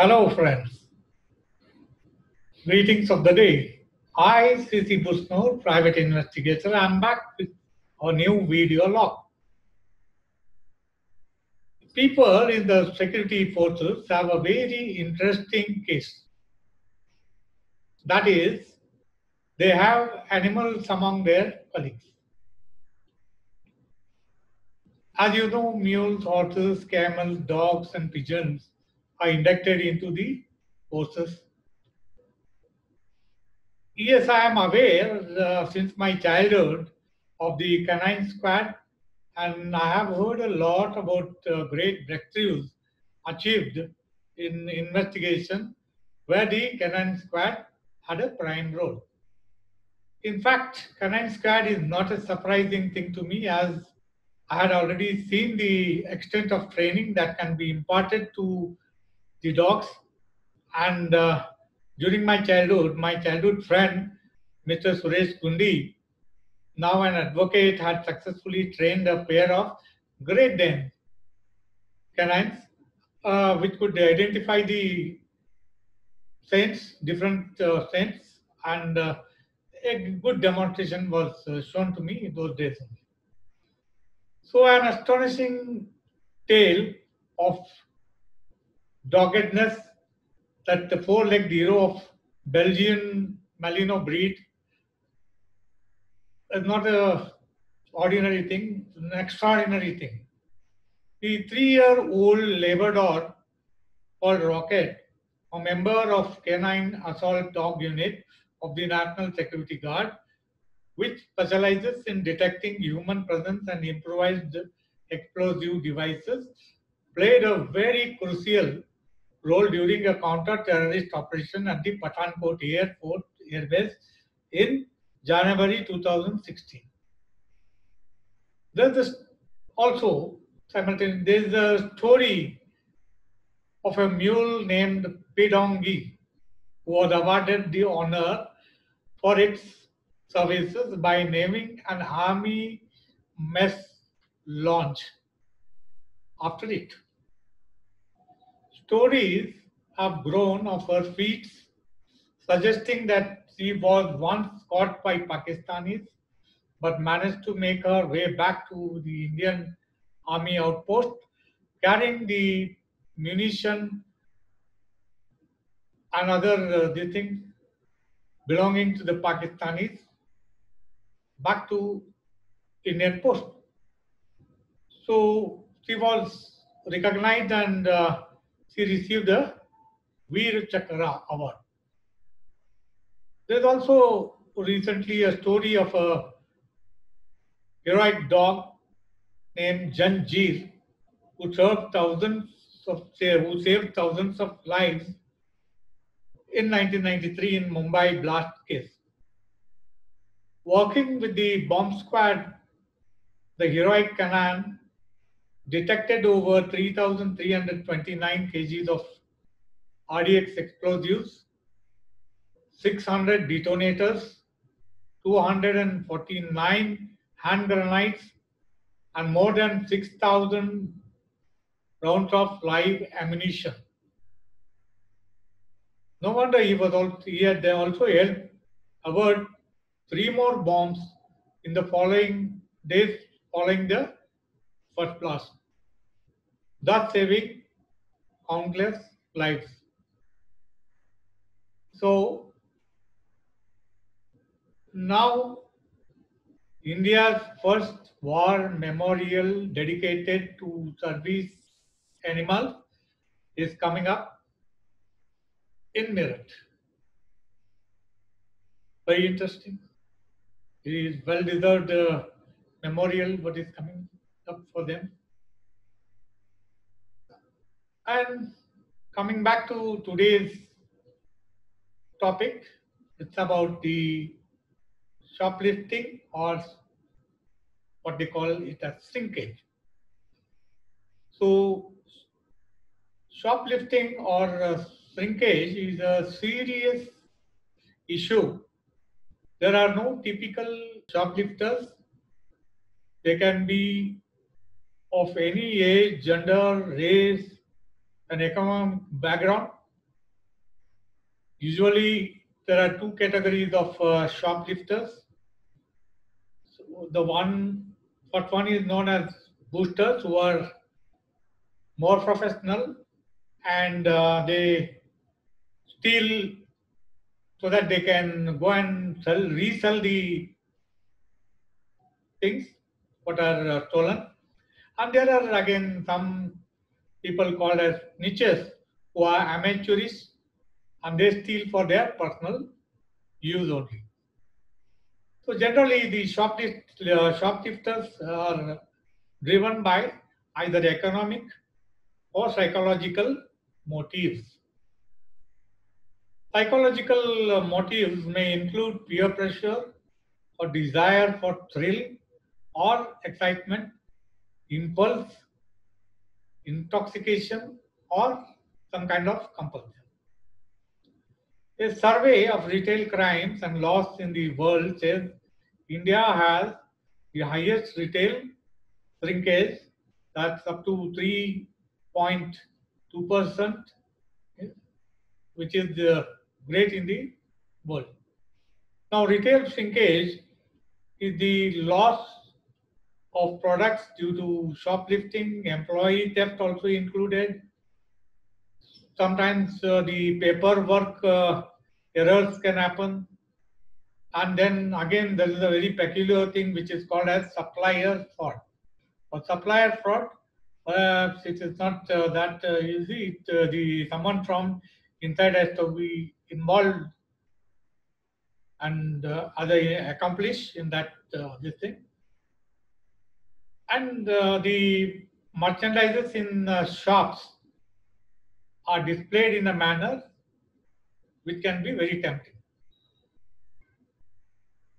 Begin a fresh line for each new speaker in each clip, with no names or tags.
Hello, friends. Greetings of the day. I, C.C. Bhusanur, private investigator, I'm back with a new video log. People in the security forces have a very interesting case. That is, they have animals among their colleagues. As you know, mules, horses, camels, dogs, and pigeons are inducted into the forces. Yes, I am aware uh, since my childhood of the canine squad, and I have heard a lot about uh, great breakthroughs achieved in investigation where the canine squad had a prime role. In fact, canine squad is not a surprising thing to me as I had already seen the extent of training that can be imparted to the dogs. And uh, during my childhood, my childhood friend, Mr. Suresh Gundi, now an advocate, had successfully trained a pair of Great Dane canines, uh, which could identify the saints, different uh, saints, and uh, a good demonstration was uh, shown to me in those days. So, an astonishing tale of doggedness that the four-legged hero of Belgian Malinois breed is not a ordinary thing, an extraordinary thing. The three-year-old Labrador called Rocket, a member of Canine Assault Dog Unit of the National Security Guard, which specializes in detecting human presence and improvised explosive devices, played a very crucial role during a counter-terrorist operation at the Pathankot Air Force Air Base in January 2016. There's also simultaneously there's a story of a mule named Pedongi who was awarded the honor for its services by naming an army mess launch after it. Stories have grown of her feats, suggesting that she was once caught by Pakistanis but managed to make her way back to the Indian Army outpost, carrying the munition and other uh, the thing belonging to the Pakistanis back to Indian post. So she was recognized and uh, she received the Veer Chakra award. There's also recently a story of a heroic dog named Janjeer who served thousands of who saved thousands of lives in 1993 in Mumbai blast case. Working with the bomb squad, the heroic canine detected over 3,329 kgs of RDX explosives, 600 detonators, 249 hand grenades, and more than 6,000 rounds of live ammunition. No wonder he was also, he had also helped avert three more bombs in the following days following the first blast, thus saving countless lives. So now India's first war memorial dedicated to service animals is coming up in Meerut. Very interesting. It is well deserved uh, memorial what is coming up for them. And coming back to today's topic, it's about the shoplifting or what they call it as shrinkage. So shoplifting or uh, shrinkage is a serious issue. There are no typical shoplifters. They can be of any age, gender, race, and economic background. Usually, there are two categories of uh, shoplifters. So the one, first one is known as boosters, who are more professional and uh, they steal so that they can go and sell, resell the things what are uh, stolen. And there are again some people called as snitches who are amateurists and they steal for their personal use only. So generally the shoplift, uh, shoplifters are driven by either economic or psychological motives. Psychological uh, motives may include peer pressure or desire for thrill or excitement, impulse, intoxication, or some kind of compulsion. A survey of retail crimes and loss in the world says India has the highest retail shrinkage, that's up to 3.2%, which is uh, great in the world. Now, retail shrinkage is the loss of products due to shoplifting, employee theft also included. Sometimes uh, the paperwork uh, errors can happen. And then again, there is a very peculiar thing which is called as supplier fraud. For supplier fraud, perhaps it is not uh, that uh, easy. It, uh, the someone from inside has to be involved and uh, other accomplish in that uh, this thing. And uh, the merchandises in uh, shops are displayed in a manner which can be very tempting.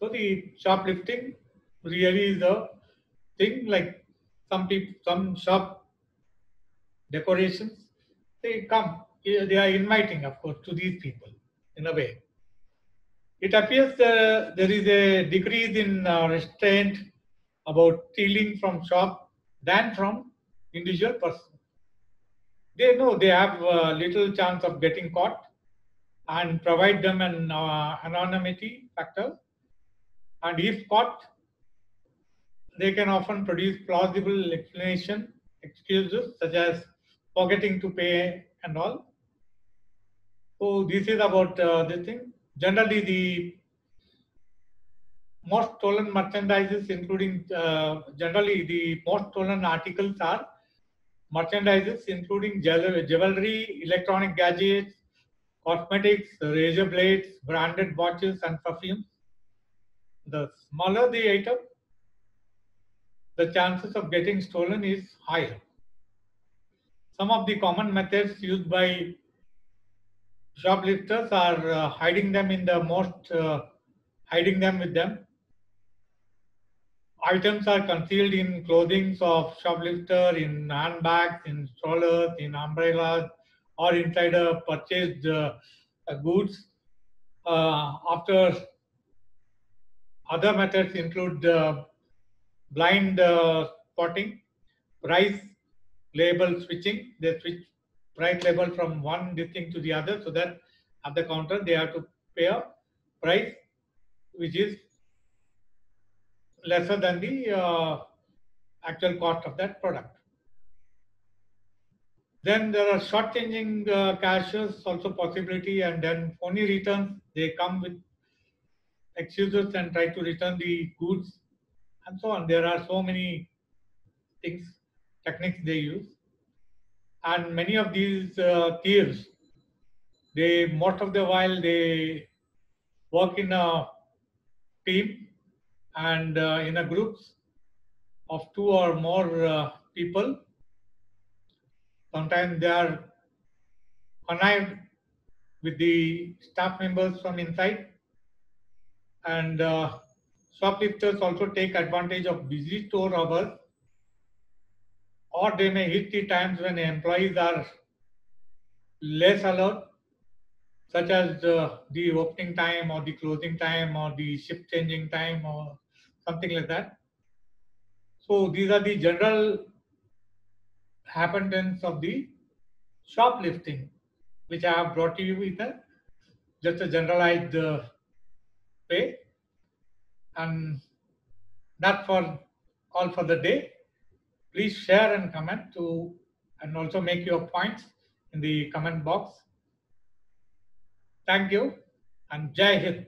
So the shoplifting really is a thing like some people, some shop decorations, they come, they are inviting, of course, to these people in a way. It appears that there is a decrease in uh, restraint about stealing from shop than from individual person. They know they have little chance of getting caught and provide them an uh, anonymity factor. And if caught, they can often produce plausible explanation, excuses such as forgetting to pay and all. So this is about uh, this thing. Generally, the most stolen merchandises, including uh, generally the most stolen articles are merchandises, including jewelry, electronic gadgets, cosmetics, razor blades, branded watches, and perfumes. The smaller the item, the chances of getting stolen is higher. Some of the common methods used by shoplifters are uh, hiding them in the most, uh, hiding them with them. Items are concealed in clothing of shoplifter, in handbags, in strollers, in umbrellas, or inside a purchased uh, goods. Uh, after other methods include uh, blind uh, spotting, price label switching. They switch price label from one thing to the other so that at the counter they have to pay a price which is lesser than the uh, actual cost of that product. Then there are short changing uh, cashes also possibility and then phony returns. They come with excuses and try to return the goods and so on. There are so many things, techniques they use. And many of these uh, thieves, they most of the while they work in a team and uh, in a groups of two or more uh, people. Sometimes they are connived with the staff members from inside and uh, shoplifters also take advantage of busy store hours or they may hit the times when employees are less alert, such as uh, the opening time or the closing time or the shift changing time or something like that. So these are the general happenings of the shoplifting, which I have brought to you with a just a generalized uh, way. And that for all for the day. Please share and comment to and also make your points in the comment box. Thank you and Jai Hind.